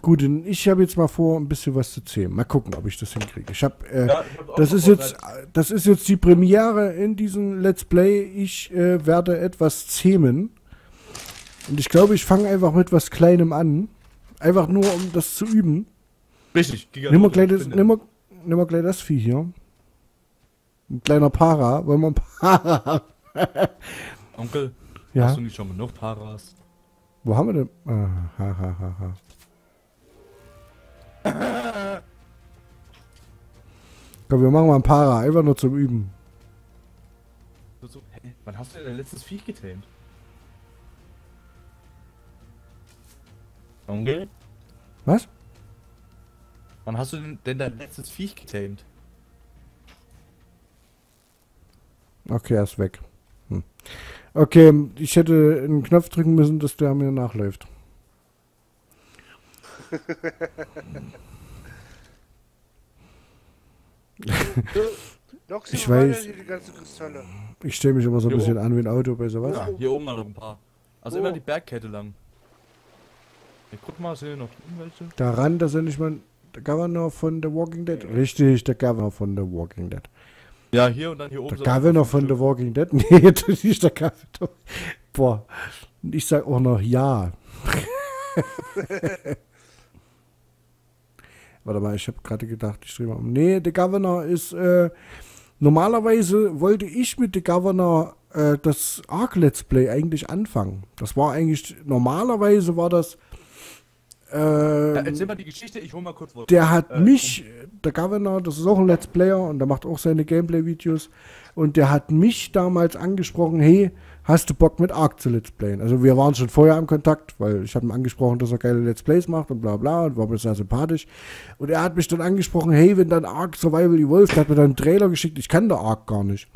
Gut, ich habe jetzt mal vor, ein bisschen was zu zählen. Mal gucken, ob ich das hinkriege. Ich habe, äh, Ja, das ist jetzt, das ist jetzt die Premiere in diesem Let's Play. Ich äh, werde etwas zähmen. Und ich glaube, ich fange einfach mit was Kleinem an. Einfach nur, um das zu üben. Richtig, Nimm mal gleich das, nimm mal, nimm mal gleich das Vieh hier. Ein kleiner Para. Wollen wir ein Para haben? Onkel, Ja. hast du nicht schon genug Paras? Wo haben wir denn? Ah, ha, ha, ha, ha. Komm, wir machen mal ein Para. Einfach nur zum Üben. So, so, hä, wann hast du denn dein letztes Viech getamed? Onkel? Was? Wann hast du denn, denn dein letztes Viech getamed? Okay, er ist weg. Hm. Okay, ich hätte einen Knopf drücken müssen, dass der mir nachläuft. Lockst Ich weiß. hier die ganzen Kristalle. Ich stelle mich immer so ein Jo. bisschen an wie ein Auto bei sowas. Ja, hier oben noch ein paar. Also Oh. immer die Bergkette lang. Ich guck mal, sind hier noch irgendwelche? Daran, dass er nicht mal der Governor von The Walking Dead. Richtig, der Governor von The Walking Dead. Ja, hier und dann hier oben. Der so Governor von. The Walking Dead? Nee, das ist nicht der Governor. Boah. Und ich sag auch noch ja. Warte mal, ich habe gerade gedacht, ich drehe mal um. Nee, der Governor ist, äh, normalerweise wollte ich mit The Governor äh, das Arc Let's Play eigentlich anfangen. Das war eigentlich, normalerweise war das, äh, Ja, erzähl mal die Geschichte, ich hol mal kurz Wort. der hat Äh, mich, der Governor, das ist auch ein Let's Player und der macht auch seine Gameplay-Videos. Und der hat mich damals angesprochen, hey, hast du Bock mit Ark zu Let's Playen? Also wir waren schon vorher im Kontakt, weil ich habe ihn angesprochen, dass er geile Let's Plays macht und bla bla und war mir sehr sympathisch. Und er hat mich dann angesprochen, hey, wenn dann Ark Survival Evolved, der hat mir dann einen Trailer geschickt, ich kannte Ark gar nicht.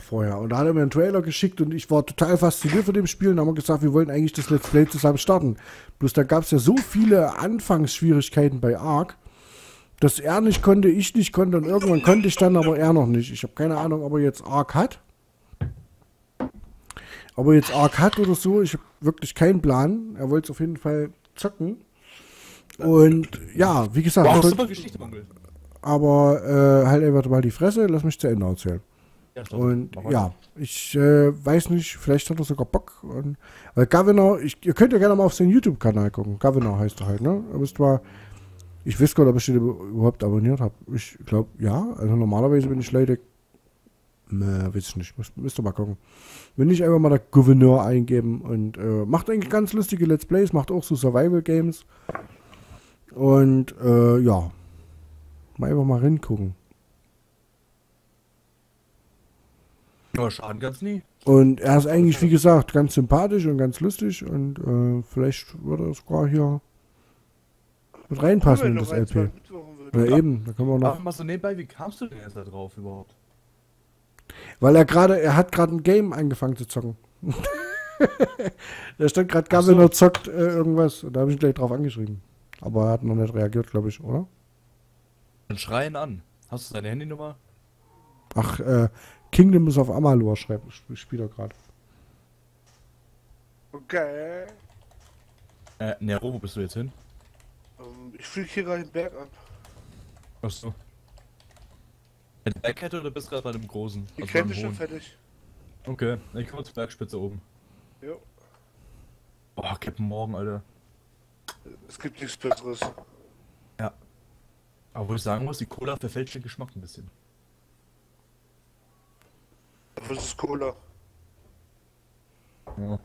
Vorher. Und da hat er mir einen Trailer geschickt und ich war total fasziniert von dem Spiel und haben gesagt, wir wollen eigentlich das Let's Play zusammen starten. Bloß da gab es ja so viele Anfangsschwierigkeiten bei Ark, dass er nicht konnte, ich nicht konnte und irgendwann konnte ich dann, aber er noch nicht. Ich habe keine Ahnung, ob er jetzt Ark hat. Ob er jetzt Ark hat oder so, ich habe wirklich keinen Plan. Er wollte es auf jeden Fall zocken. Und ja, wie gesagt, Wow, super Geschichte, aber äh, halt einfach mal die Fresse, lass mich zu Ende erzählen. Ja. Und ja, ich äh, weiß nicht, vielleicht hat er sogar Bock. Und, weil Governor, ich, ihr könnt ja gerne mal auf seinen YouTube-Kanal gucken. Governor heißt er halt, ne? Ihr müsst mal, ich weiß gar nicht, ob ich den überhaupt abonniert habe. Ich glaube, ja. Also normalerweise bin ich Leute, ne, weiß ich nicht, müsst, müsst ihr mal gucken. Wenn nicht einfach mal der Gouverneur eingeben und äh, macht eigentlich ganz lustige Let's Plays, macht auch so Survival-Games. Und äh, ja, mal einfach mal hingucken. Aber schaden kann's nie. Und er ist eigentlich, wie gesagt, ganz sympathisch und ganz lustig und äh, vielleicht würde er sogar hier mit reinpassen in das LP. Ja, eben, da können wir Ach, noch. mal so nebenbei, wie kamst du denn jetzt da drauf überhaupt? Weil er gerade, er hat gerade ein Game angefangen zu zocken. da stand gerade Ach so. Zockt äh, irgendwas und da habe ich ihn gleich drauf angeschrieben. Aber er hat noch nicht reagiert, glaube ich, oder? Dann schreien an. Hast du seine Handynummer? Ach, äh, Kingdom ist auf Amalur, schreibt, sp- spielt er gerade. Okay. Äh, Nero, wo bist du jetzt hin? Ähm, ich fliege hier gerade den Berg ab. Achso. Mit der Bergkette oder bist du gerade bei dem großen? Die Also Kette beim schon fertig. Okay, ich komme zur Bergspitze oben. Jo. Boah, Captain Morgen, Alter. Es gibt nichts Besseres. Aber wo ich sagen muss, die Cola verfälscht den Geschmack ein bisschen. Was ist Cola? Ja.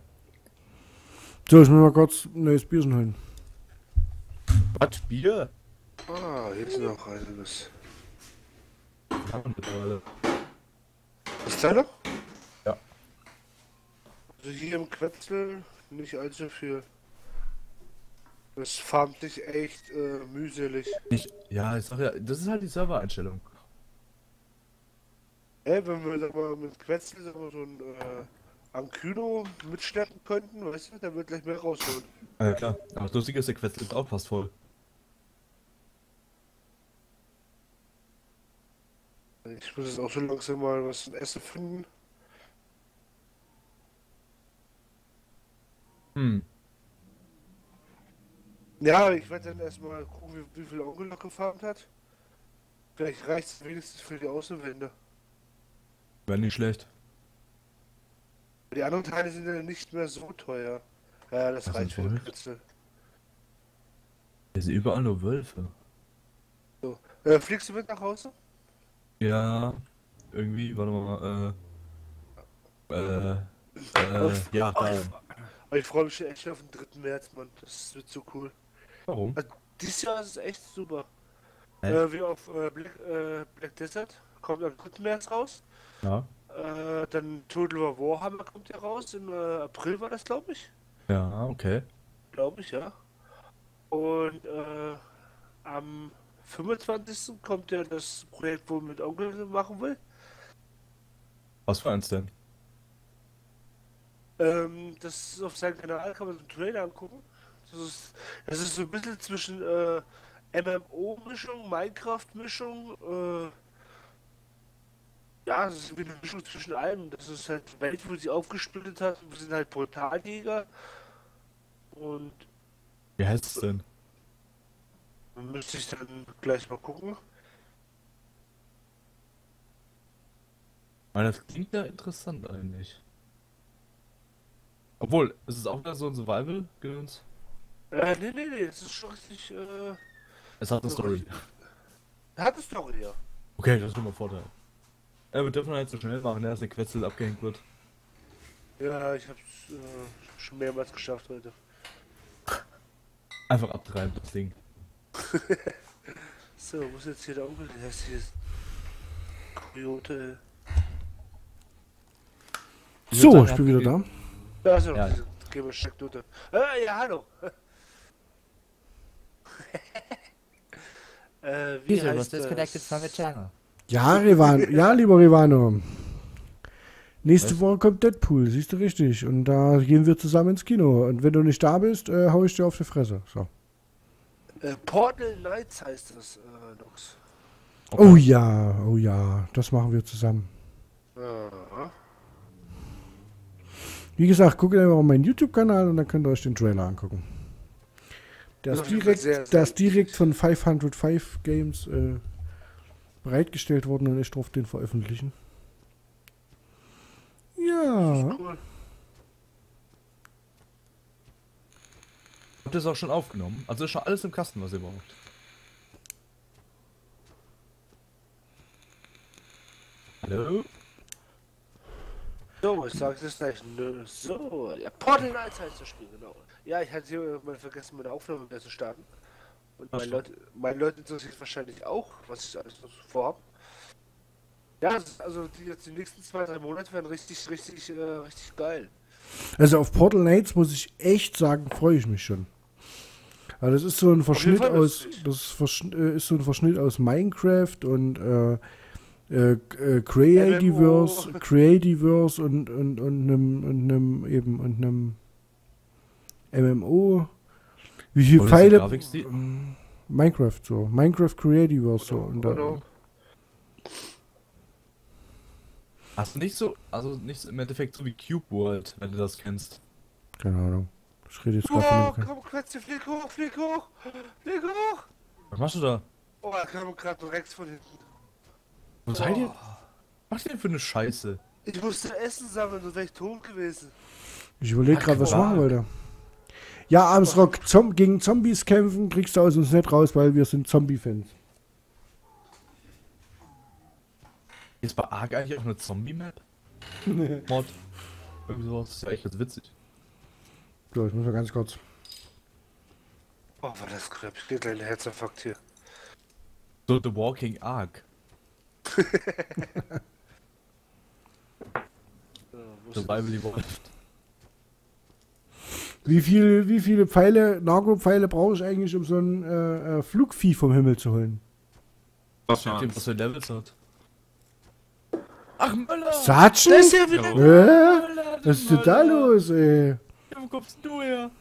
So, ich muss mal kurz ein neues Bierchen holen. Was? Bier? Ah, jetzt noch einiges. Ist da noch? Ja. Also hier im Quetzel nicht allzu viel. Das farmt sich echt äh, mühselig. Nicht, ja, ich sag ja, das ist halt die Servereinstellung. Ey, wenn wir sag mal, mit Quetzel sag mal, so ein äh, Ankyno mitschleppen könnten, weißt du, der wird gleich mehr rausholen. Ja, klar. Aber das Lustige ist, der Quetzel ist auch fast voll. Ich muss jetzt auch so langsam mal was zum Essen finden. Hm. Ja, ich werde dann erstmal gucken, wie, wie viel Onkel noch gefarmt hat. Vielleicht reicht es wenigstens für die Außenwände. Wäre nicht schlecht. Die anderen Teile sind ja nicht mehr so teuer. Ja, das Was reicht für den Wolf? Kritzel. Hier sind überall nur Wölfe. So. Äh, fliegst du mit nach Hause? Ja, irgendwie, warte mal, äh. Äh. Äh. Ja, Oh, ich, darum. oh, ich freue mich schon echt auf den 3. März, Mann. Das wird so cool. Warum? Dieses Jahr ist es echt super. Äh, wie auf äh, Black, äh, Black Desert kommt am 3. März raus. Ja. Äh, dann Total War Warhammer kommt ja raus. Im äh, April war das, glaube ich. Ja, okay. Glaube ich, ja. Und äh, am 25. kommt ja das Projekt, wo mit Onkel machen will. Was für eins denn? Ähm, das ist auf seinem Kanal, kann man so einen Trailer angucken. Das ist, das ist so ein bisschen zwischen äh, MMO-Mischung, Minecraft-Mischung, äh, ja, das ist irgendwie eine Mischung zwischen allem. Das ist halt eine Welt, wo sie aufgesplittet hat. Wir sind halt Portaljäger. Und Wie heißt es denn? müsste sich dann gleich mal gucken. Weil das klingt ja interessant eigentlich. Obwohl, ist es auch wieder so ein Survival-Gedöns? Äh, nee, nee, nee, das ist schon richtig, äh, Es hat eine Story. hat es doch ja. Okay, das ist schon mal Vorteil. Ja, wir dürfen halt so schnell machen, dass der Quetzel abgehängt wird. Ja, ich hab's äh, schon mehrmals geschafft heute. Einfach abtreiben, das Ding. So, wo ist jetzt hier der Onkel? Der ist hier. Coyote. So, ich bin wieder da. Da ist er Ja. noch, diese Geber-Steckdose. Äh, ja, hallo. äh, wie User was heißt disconnected das? from the channel. Ja, Revan, ja, lieber Revano. Nächste Woche kommt Deadpool, siehst du richtig. Und da gehen wir zusammen ins Kino. Und wenn du nicht da bist, äh, hau ich dir auf die Fresse. So. Äh, Portal Knights heißt das, äh, Nox. Oh ja, oh ja, das machen wir zusammen. Aha. Wie gesagt, guckt einfach auf meinen YouTube-Kanal und dann könnt ihr euch den Trailer angucken. Der Das ist direkt, der ist direkt von 505 Games äh, bereitgestellt worden und ich durfte den veröffentlichen. Ja. Cool. Habt ihr es auch schon aufgenommen? Also ist schon alles im Kasten, was ihr braucht. Hallo? So, ich sag das gleich. Nö, So, ja, Portal Knights heißt das Spiel, genau. Ja, ich hatte hier mal vergessen, meine Aufnahme wieder zu starten. Und meine. Leute, meine Leute interessiert wahrscheinlich auch, was ich alles noch so vorhab. Ja, also die, jetzt die nächsten zwei, drei Monate werden richtig, richtig, äh, richtig geil. Also auf Portal Knights muss ich echt sagen, freue ich mich schon. Weil das ist so ein Verschnitt aus, das äh, ist so ein Verschnitt aus Minecraft und äh, äh, äh, Creativerse, MMO. Creativerse und und und einem und einem eben und einem MMO. Wie viele Pfeile? Grafikstil? Minecraft so, Minecraft Creativerse so. Und da, Oder- Hast du nicht so, also nicht so im Endeffekt so wie Cube World, wenn du das kennst. keine Ahnung. Ich rede jetzt gerade von Oh, komm, Quetze, flieg hoch, flieg hoch, flieg hoch. Was machst du da? Oh, da kam gerade Rex von hinten. Was seid ihr? Oh, Was denn für eine Scheiße? ich musste Essen sammeln, sonst wäre ich tot gewesen. Ich überlege gerade, was ich machen wollte. Ja, Armsrock, Zom gegen Zombies kämpfen kriegst du aus uns nicht raus, weil wir sind Zombie-Fans. Ist bei Ark eigentlich auch eine Zombie-Map? Mod? Irgendwie sowas, das ist ja echt ganz witzig. So, ich muss mal ganz kurz. Oh, war das knapp. Ich krieg gleich einen Herzinfarkt hier. So The Walking Ark. Survival Evolved. Wie, viel, wie viele Pfeile, Nargo-Pfeile brauche ich eigentlich, um so ein äh, äh, Flugvieh vom Himmel zu holen? Was was für Levels hat. Ach, Möller! Satschen? Das ist ja wieder. Ja. Äh? Möller, Was ist denn da los, ey? Ja, wo kommst du her?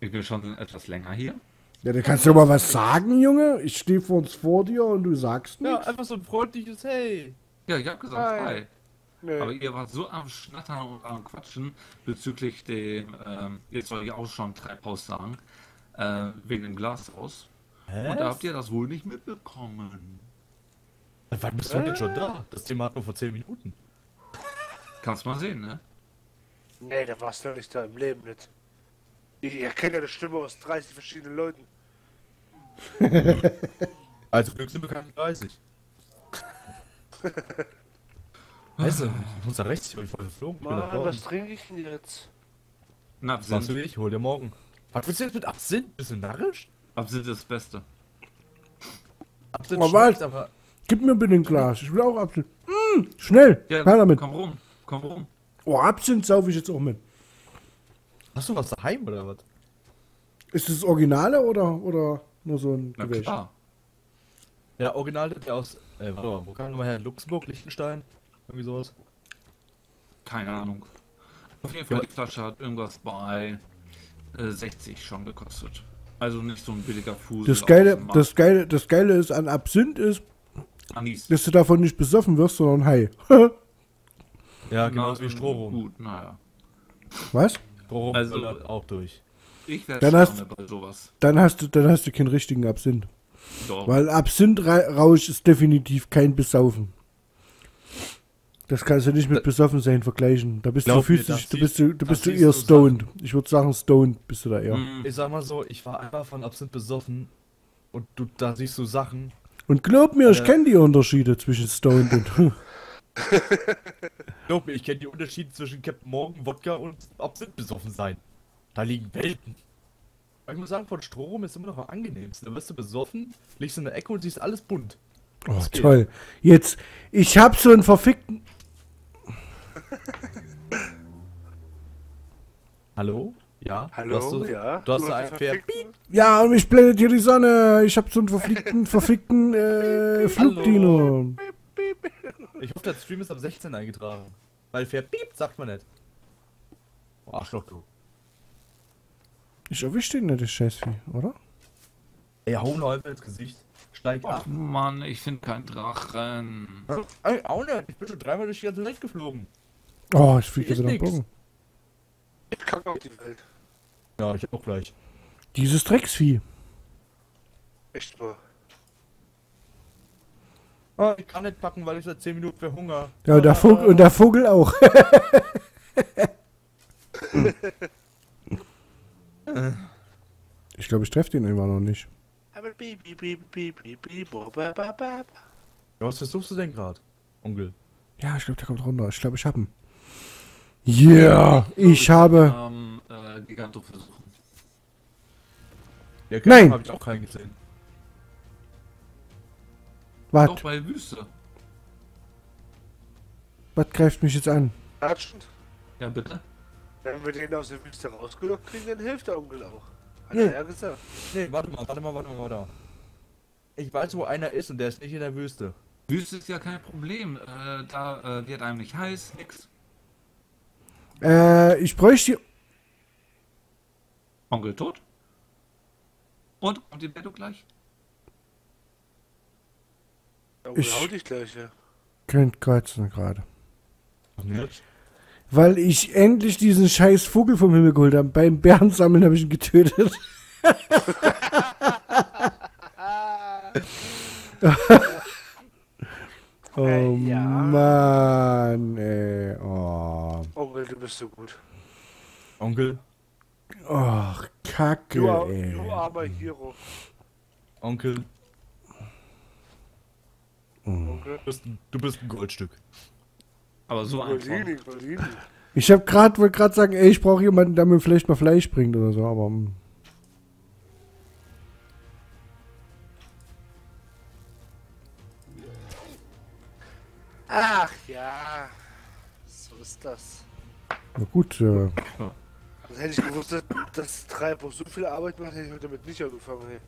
Ich bin schon etwas länger hier. Ja, da kannst du mal was sagen, Junge. Ich stehe vor uns vor dir und du sagst Ja, nichts. einfach so ein freundliches Hey. Ja, ich hab gesagt, Hi. hi. Aber Nee. ihr wart so am Schnattern und am Quatschen bezüglich dem, ähm, jetzt soll ich auch schon Treibhaus sagen, Äh, wegen dem Glashaus. Hä? Und da habt ihr das wohl nicht mitbekommen. Wann bist du denn schon da? Das Thema hat nur vor 10 Minuten. Kannst mal sehen, ne? Nee, da warst du nicht da im Leben nicht. Ich erkenne ja die Stimme aus 30 verschiedenen Leuten. Also Glück sind wir keine 30. Weißt du, ich muss da rechts, ich bin voll geflogen. Mann, was trinke ich denn jetzt? Na, Was Absinth. wie ich? Hol dir morgen. Was willst du jetzt mit Absinth? Bist du narrisch? Absinth ist das Beste. Absinth Aber schmeckt, aber... Gib mir bitte ein Glas. Ich will auch Absinth. Mm, schnell. Ja, Her damit. komm rum. Komm rum. Oh, Absinth saufe ich jetzt auch mit. Hast du was daheim oder was? Ist das Originale oder, oder nur so ein Na Gewäsch? klar. Ja, original der aus... Äh, warte mal, wo kam nochmal her? Luxemburg, Liechtenstein? Irgendwie sowas? Keine Ahnung. Auf jeden Fall, die Flasche hat irgendwas bei äh, 60 schon gekostet. Also nicht so ein billiger Fuß. Das Geile, das, Geile, das Geile ist an Absinth ist, Anis. dass du davon nicht besoffen wirst, sondern high. Ja, Na, genauso wie Strohrum. Gut, naja. Was? Strohrum Also- auch durch. Ich wäre Dann hast- bei sowas. Dann hast du, dann hast du keinen richtigen Absinth. Doch. Weil Absinth-Rausch ist definitiv kein Besaufen. Das kannst du nicht mit besoffen sein vergleichen. Da bist du, Glaub mir, fühlst dich, du bist du, du bist du eher du stoned. Ich würde sagen stoned bist du da eher. Mm, Ich sag mal so, ich war einmal von Absinth besoffen und du, da siehst du Sachen. Und glaub mir, ich Ja. kenne die Unterschiede zwischen stoned und Glaub mir, ich kenne die Unterschiede zwischen Captain Morgan, Wodka und Absinth besoffen sein. Da liegen Welten. Aber Ich muss sagen, von Strom ist immer noch am angenehmsten. Da wirst du besoffen, liegst in der Ecke und siehst alles bunt. Oh, toll. Jetzt, ich hab so einen verfickten. Hallo? Ja? Hallo? Du hast ja? Du hast Du so hast einen den Pferd. Ja, und mich blendet hier die Sonne. Ich hab so einen verfickten, verfickten äh, Flugdino. Ich hoffe, der Stream ist ab 16 eingetragen. Weil Pferd piept, sagt man nicht. Oh, Arschloch, du. Ich erwisch den nicht, das Scheißvieh, oder? Ey, hau ihn einfach ins Gesicht. Steig Ach ab. Mann, ich finde keinen Drachen. Ey, auch nicht. Ich bin schon dreimal durch die ganze Welt geflogen. Oh, ich fliege wieder nix. Bogen. Ich kacke auf die Welt. Ja, ich auch gleich. Dieses Drecksvieh. Echt mal. Ah, ich kann nicht packen, weil ich seit 10 Minuten verhungere. Ja, und der, Vogel, und der Vogel auch. ich glaube, ich treffe den immer noch nicht. Ja, was versuchst du denn gerade, Onkel? Ja, ich glaube, der kommt runter. Ich glaube, ich habe ihn. Yeah, ich habe. Ähm, äh, Giganto versuchen. Ja, Nein. Habe ich auch keinen gesehen. Was? Doch bei Wüste. Was greift mich jetzt an? Klatschend. Ja, bitte. Wenn wir den aus der Wüste rausgelockt kriegen, dann hilft der Onkel auch. Hat Nee. er ja gesagt. Nee, warte mal, warte mal, warte mal, warte mal. Ich weiß, wo einer ist und der ist nicht in der Wüste. Wüste ist ja kein Problem. Äh, da äh, wird einem nicht heiß, nix. Äh, ich bräuchte. Onkel tot? Und? Kommt die Betto gleich? Ich- haut dich gleich, ja. Könnt kreuzen gerade. Nicht? Weil ich endlich diesen scheiß Vogel vom Himmel geholt habe. Beim Bärensammeln habe ich ihn getötet. oh Äh, ja. Mann, ey. Du bist so gut. Onkel, Och, Kacke, Du, ey. du armer Hero. Onkel, Onkel. du bist, ein- du bist ein Goldstück. Aber so einfach. Golini, Golini. Ich habe gerade wollte gerade sagen, ey, ich brauche jemanden, der mir vielleicht mal Fleisch bringt oder so, aber mm. Ach ja. So ist das. Na gut, äh, Also hätte ich gewusst, dass das Treibhaus so viel Arbeit macht, hätte ich heute damit nicht angefangen. Hey.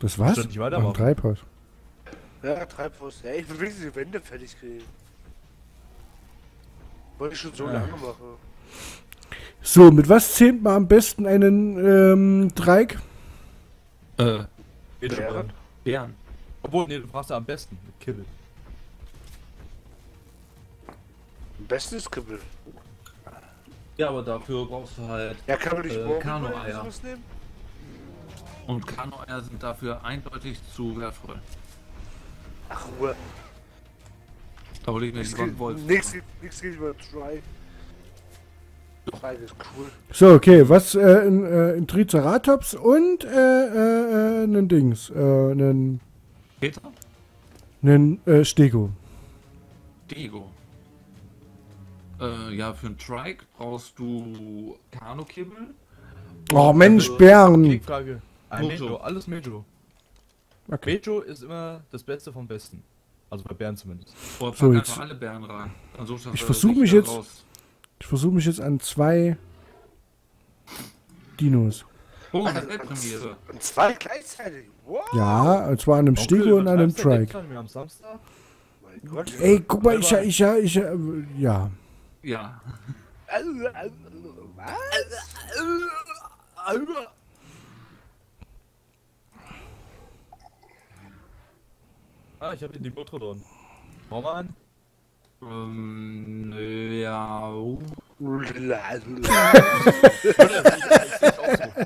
das war's? Ich Ein weitermachen? Treibhaus. Ja, Treibhaus. Ja, ich will wenigstens die Wände fertig kriegen. Wollte ich schon so Ja. lange machen. So, mit was zählt man am besten einen ähm, Dreieck? Äh, Bären? Bären. Obwohl, nee, du fragst ja am besten mit Kibbel. Am besten ist Kibbel. Ja, aber dafür brauchst du halt. Ja, kann man nicht Äh, nehmen? Und Kanoeier sind dafür eindeutig zu wertvoll. Ach, Ruhe. Da hole ich mir einen Wolf. geht, nichts geht, nichts geht über Try. Try ist cool. So, okay, was, äh, ein, äh, ein Triceratops und, äh, äh, äh, ein Dings, äh, ein, Peter? ein, äh, Stego. Diego. Äh, ja, für einen Trike brauchst du Kanokibbel. Oh, Mensch, Also, Bären. Gegenfrage. Ein. Mejo, alles Mejo. Okay. Mejo ist immer das Beste vom Besten. Also bei Bären zumindest. Pack So, einfach jetzt- alle Bären rein. Du Ich das versuch Richtige mich jetzt- raus. Ich versuche mich jetzt an zwei Dinos. Oh, eine Weltpremiere. Und zwei gleichzeitig. Wow. Ja, und zwar an einem Stego und an einem Trike. Ey, guck mal, ich, ja, ich, ja, ich, ja, ja. Ja. Ah, ich habe hier die Motrodon. Brauchen wir einen? Ähm, ja.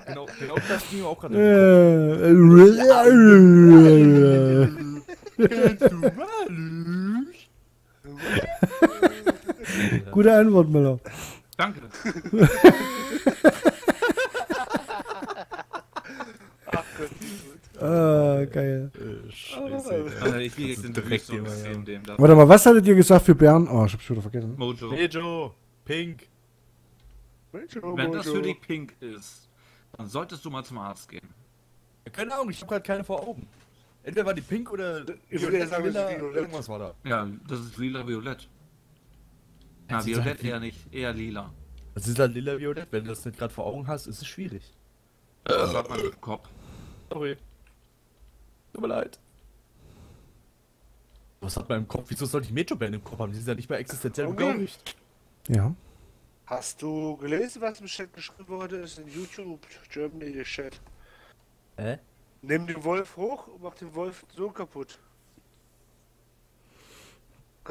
genau, genau das ging auch gerade. Gute Antwort, Müller. Danke. Ah, geil. Äh, ich liege jetzt in ja. sehe dem da. Warte mal, was hattet ihr gesagt für Bären? Oh, ich hab's schon wieder vergessen. Mojo. Mejo, Pink. Wenn das für dich pink ist, dann solltest du mal zum Arzt gehen. Keine Ahnung, ich habe gerade keine vor Augen. Entweder war die Pink oder Ich würde eher sagen, lila, irgendwas war da. Ja, das ist lila-violett. Sieht violett halt eher nicht, eher lila. Das ist halt lila violett. Wenn du das nicht gerade vor Augen hast, ist es schwierig. Das hat man im Kopf. Sorry. Tut mir leid. Was hat man im Kopf? Wieso sollte ich Metro-Band im Kopf haben? Die sind ja nicht mehr existenziell Okay. beglaubigt. Ja. Hast du gelesen, was im Chat geschrieben worden ist in YouTube? Germany, der Chat. Hä? Nimm den Wolf hoch und mach den Wolf so kaputt.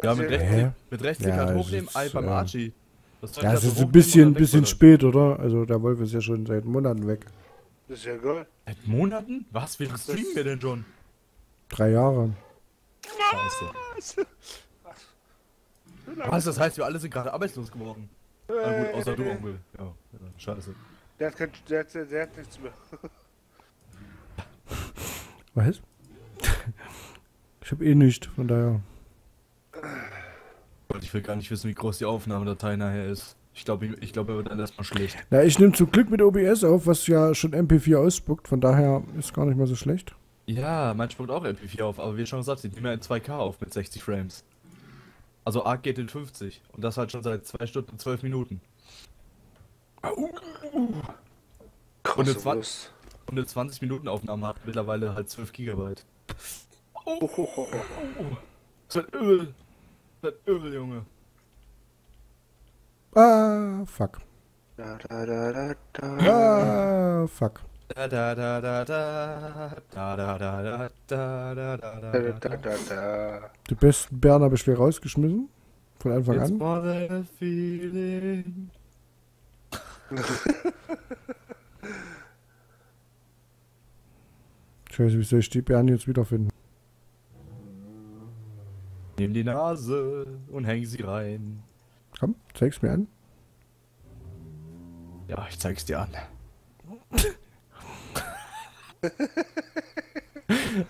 Ja, mit, du- Recht, Hä? mit Rechtsklick Ja, halt das hochnehmen, ist, Ei beim äh, Archie. Das Ja, es so ist ein bisschen, bisschen spät, oder? Also der Wolf ist ja schon seit Monaten weg. Das ist ja geil. Seit Monaten? Was? Wie lange streamen wir denn schon? Drei Jahre. Scheiße. Was? Das heißt, wir alle sind gerade arbeitslos geworden. Na gut, außer du, Onkel. Ja, ja, scheiße. Der hat, kein, der, hat, der hat nichts mehr. Was? Ich hab eh nicht, von daher. Gott, Ich will gar nicht wissen, wie groß die Aufnahmedatei nachher ist. Ich glaube, ich, ich glaube, er wird dann erstmal schlecht. Na, ich nehme zum Glück mit OBS auf, was ja schon MP4 ausspuckt, von daher ist gar nicht mal so schlecht. Ja, mein spuckt auch MP4 auf, aber wie schon gesagt, die nehmen ja in 2K auf mit 60 Frames. Also Arc geht in 50 und das halt schon seit 2 Stunden und 12 Minuten. Und eine, Krasse 20, Wurst. und eine 20 Minuten Aufnahme hat mittlerweile halt 12 Gigabyte. Das wird übel. Das wird übel, Junge. Ah, fuck. Da, da, da, da, da. Ah, fuck. Da da da da da da da da da da da da Da, da da, da, da. Die besten Bären habe ich wieder rausgeschmissen. Von Anfang It's an. more than a feeling. Scheiße, wie soll ich die Bären jetzt wiederfinden? Nimm die Nase und häng sie rein. Komm, zeig's mir an. Ja, ich zeig's dir an.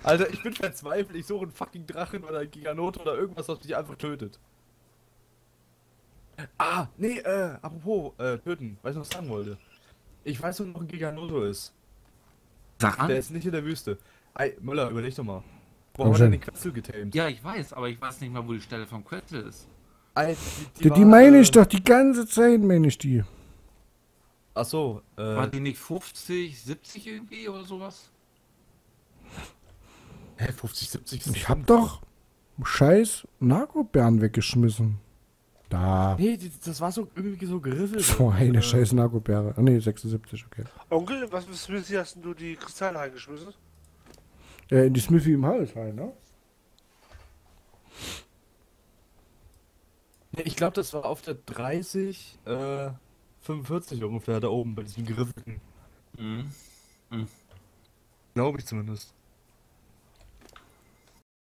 Alter, ich bin verzweifelt. Ich suche einen fucking Drachen oder einen Giganote oder irgendwas, was mich einfach tötet. Ah, nee, äh, apropos, äh, töten. Weißt du, was ich sagen wollte? Ich weiß, wo noch ein Giganoto ist. Sag Der an. ist nicht in der Wüste. Ey, Müller, überleg doch mal. Wo haben wir denn den Quetzal getamed? Ja, ich weiß, aber ich weiß nicht mal, wo die Stelle vom Quetzal ist. Ey, Die, die war, meine äh, ich doch die ganze Zeit, meine ich die. Ach so, War äh, die nicht 50, 70 irgendwie oder sowas? hä, 50, 70 ist Ich hab doch scheiß Narkobären weggeschmissen. Da. Nee, die, das war so irgendwie so geriffelt. So eine Äh, scheiß Narkobäre. Ah, nee, 76, okay. Onkel, was bist du hast du die Kristalle reingeschmissen? Äh, in die Smithy im Haus rein, ne? Ich glaube, das war auf der 30, äh, 45 ungefähr da oben bei diesem geriffelten. Mhm. Mhm. Glaube ich zumindest.